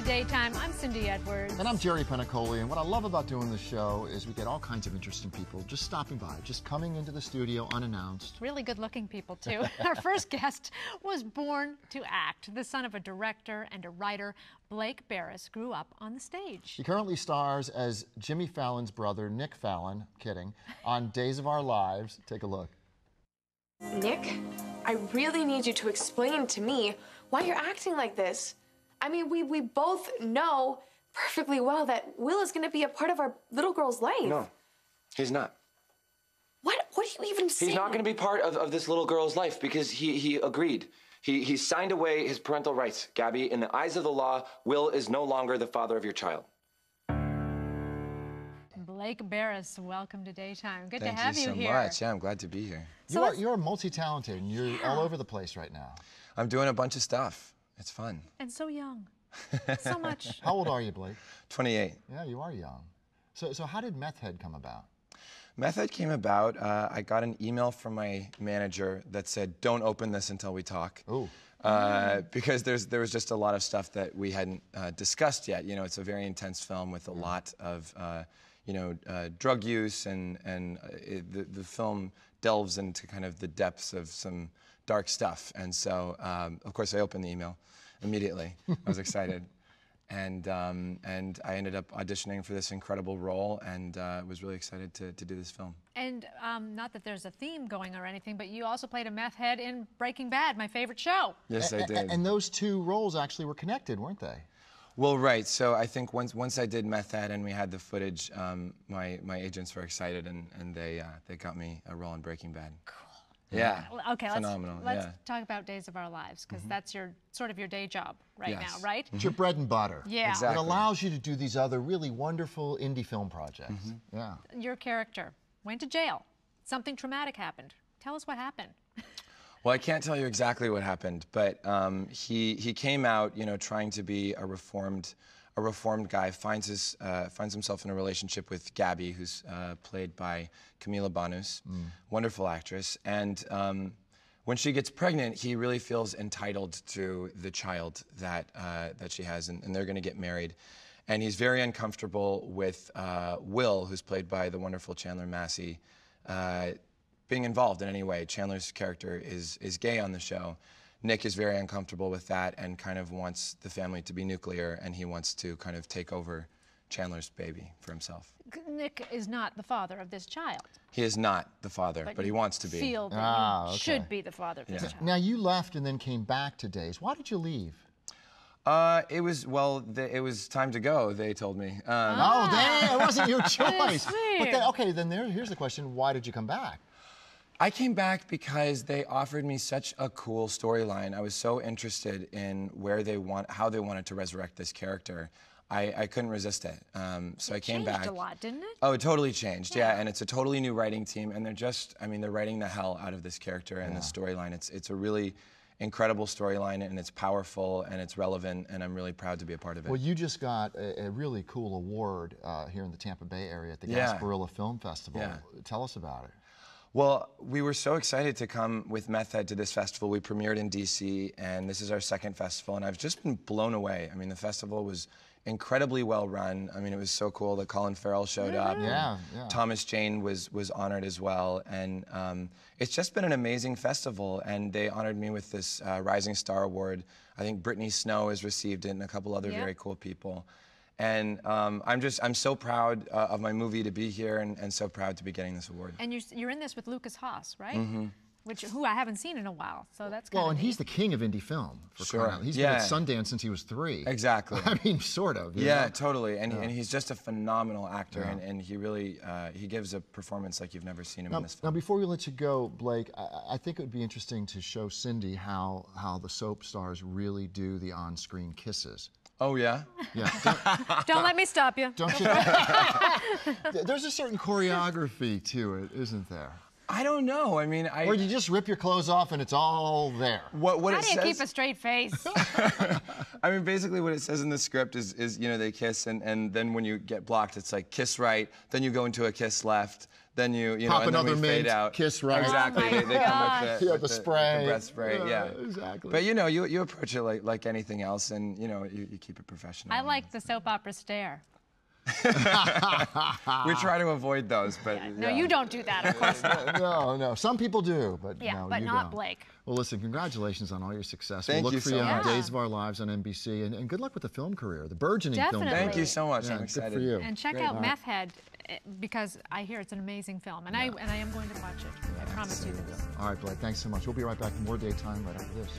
Daytime. I'm Cyndi Edwards. And I'm Jerry Penacoli, and what I love about doing the show is we get all kinds of interesting people just stopping by, just coming into the studio unannounced. Really good looking people, too. Our first guest was born to act. The son of a director and a writer, Blake Berris grew up on the stage. He currently stars as Jimmy Fallon's brother, Nick Fallon, kidding, on Days of Our Lives. Take a look. Nick, I really need you to explain to me why you're acting like this. I mean, we, we both know perfectly well that Will is going to be a part of our little girl's life. No, he's not. What? What are you even saying? He's not going to be part of, of this little girl's life because he, he agreed. He, he signed away his parental rights. Gabby, in the eyes of the law, Will is no longer the father of your child. Blake Berris, welcome to Daytime. Good Thank to have you you, so here. much. Yeah, I'm glad to be here. So you are, you're multi-talented, and you're all over the place right now. I'm doing a bunch of stuff. It's fun. And so young. so much. How old are you, Blake? 28. Yeah, you are young. So, so how did Meth Head come about? Meth Head came about. Uh, I got an email from my manager that said, "Don't open this until we talk." Ooh. Uh, because there's there was just a lot of stuff that we hadn't uh, discussed yet. You know, it's a very intense film with a lot of uh, you know uh, drug use and and uh, it, the the film delves into kind of the depths of some dark stuff. And so, um, of course, I opened the email immediately. I was excited. And, um, and I ended up auditioning for this incredible role and uh, was really excited to, to do this film. And um, not that there's a theme going or anything, but you also played a meth head in Breaking Bad, my favorite show. Yes, I did. And those two roles actually were connected, weren't they? Well, right. So I think once once I did Meth Head and we had the footage, um, my my agents were excited and and they uh, they got me a role in Breaking Bad. Cool. Yeah. Well, Okay, Phenomenal. let's, let's yeah. talk about Days of Our Lives, because that's your sort of your day job right Yes. now, right? It's your bread and butter. Yeah. Exactly. It allows you to do these other really wonderful indie film projects. Yeah. Your character went to jail. Something traumatic happened. Tell us what happened. Well, I can't tell you exactly what happened, but um, he he came out, you know, trying to be a reformed a reformed guy. Finds his uh, finds himself in a relationship with Gabby, who's uh, played by Camila Banus, wonderful actress, and. Um, when she gets pregnant, he really feels entitled to the child that uh, that she has, and, and they're going to get married. And he's very uncomfortable with uh, Will, who's played by the wonderful Chandler Massey, uh, being involved in any way. Chandler's character is is gay on the show. Nick is very uncomfortable with that and kind of wants the family to be nuclear, and he wants to kind of take over Chandler's baby for himself. Nick is not the father of this child. He is not the father, but, he wants to be. Feel that Ah, you okay. should be the father of this child. Now you left and then came back to Days. Why did you leave? Uh, it was well, the, it was time to go. They told me. Um, Oh, damn! It wasn't your choice. But then, okay, then there, here's the question: Why did you come back? I came back because they offered me such a cool storyline. I was so interested in where they want, how they wanted to resurrect this character. I, I couldn't resist it. Um, so I came Changed back. a lot, didn't it? Oh, it totally changed. Yeah. and it's a totally new writing team, and they're just, I mean, they're writing the hell out of this character and the storyline. It's it's a really incredible storyline, and it's powerful and it's relevant, and I'm really proud to be a part of it. Well, you just got a, a really cool award uh, here in the Tampa Bay area at the Yeah. Gasparilla Film Festival. Yeah. Tell us about it. Well, we were so excited to come with Meth Head to this festival. We premiered in DC, and this is our second festival, and I've just been blown away. I mean, the festival was incredibly well run. I mean, it was so cool that Colin Farrell showed up. Yeah, yeah. Thomas Jane was was honored as well, and um, it's just been an amazing festival. And they honored me with this uh, Rising Star Award. I think Brittany Snow has received it, and a couple other Yep. very cool people. And um, I'm just I'm so proud uh, of my movie to be here, and, and so proud to be getting this award. And you're, you're in this with Lukas Haas, right? Mm-hmm. Which who I haven't seen in a while, so that's kind Well, of and he's the king of indie film. For Sure. crying out- He's Yeah. been at Sundance since he was three. Exactly. I mean, sort of. Yeah, know? totally. And, and he's just a phenomenal actor, and, and he really uh, he gives a performance like you've never seen him Now, in this now, before we let you go, Blake, I, I think it would be interesting to show Cyndi how how the soap stars really do the on-screen kisses. oh yeah. Yeah. Don't, Don't let me stop you. don't you? There's a certain choreography to it, isn't there? I don't know. I mean, I Or you just rip your clothes off and it's all there. what what How it do you says. keep a straight face? I mean, basically, what it says in the script is, is you know, they kiss, and, and then when you get blocked, it's like kiss right, then you go into a kiss left, then you you Pop know and then another we fade out. kiss right. Exactly. Oh my they, they come gosh. with oh the, Yeah, with the with spray. the breath spray. Yeah, Yeah, exactly. But you know, you you approach it like like anything else, and you know, you, you keep it professional. I like the soap opera stare. We try to avoid those, but No, yeah. you don't do that, of course. no, no. Some people do, but Yeah, no, but you not don't. Blake. Well, listen, congratulations on all your success. Thank we'll you look for so you on much. Days of Our Lives on NBC, and, and good luck with the film career, the burgeoning film Definitely. career. Thank you so much. Yeah, I'm good excited. for you. And check Great. out Meth Head eh, because I hear it's an amazing film, and I and I am going to watch it. I promise you this. All right, Blake, thanks so much. We'll be right back with more daytime right after this.